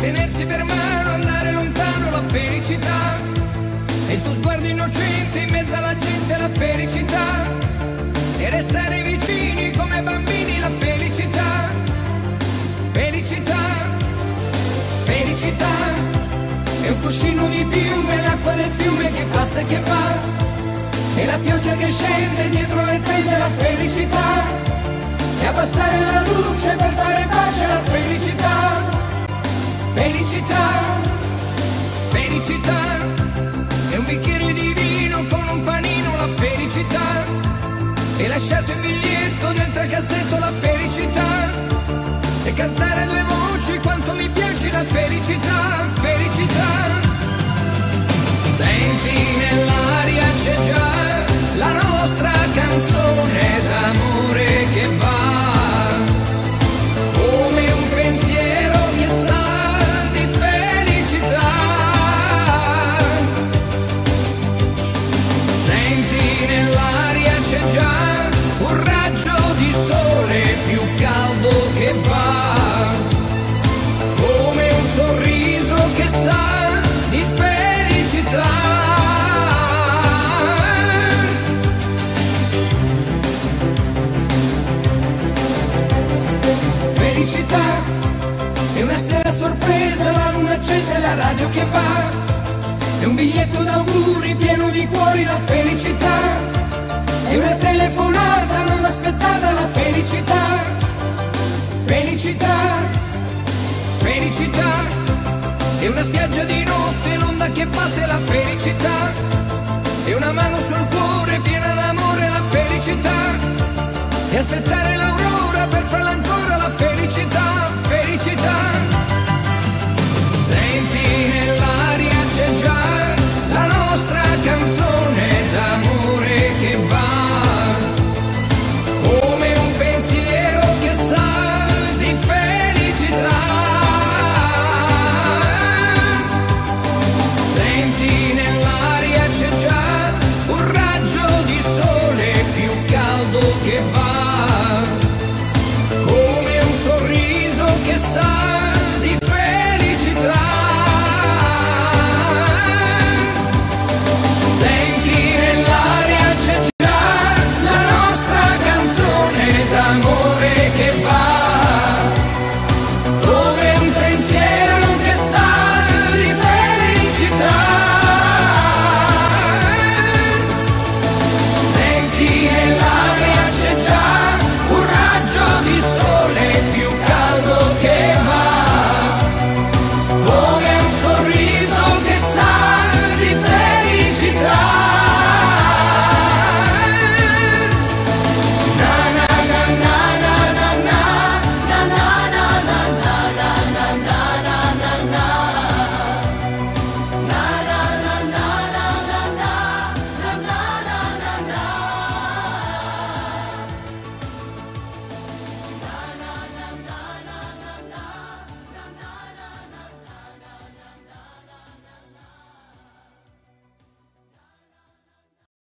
tenersi per mano, andare lontano la felicità. E il tuo sguardo innocente in mezzo alla gente la felicità. E restare vicini come bambini la felicità. Felicità, felicità. È un cuscino di piume, l'acqua del fiume che passa e che va. E la pioggia che scende dietro le tende la felicità. E abbassare la luce per fare pace la felicità. Felicità, felicità. E un bicchiere di vino con un panino la felicità. E lasciato il biglietto dentro al cassetto la felicità. E cantare a due voci quanto mi piace la felicità, felicità. Senti sa di felicità. Felicità è una sera sorpresa, la luna accesa e la radio che va. È un biglietto d'auguri pieno di cuori, la felicità. È una telefonata non aspettata. Felicità, felicità. È una spiaggia di notte, l'onda che batte la felicità. È una mano sul cuore piena d'amore, la felicità. E aspettare l'aurora per farla ancora senti nell'aria c'è già un raggio di sole più caldo che va, come un sorriso che sa di felicità. Senti nell'aria c'è già la nostra canzone d'amore che va.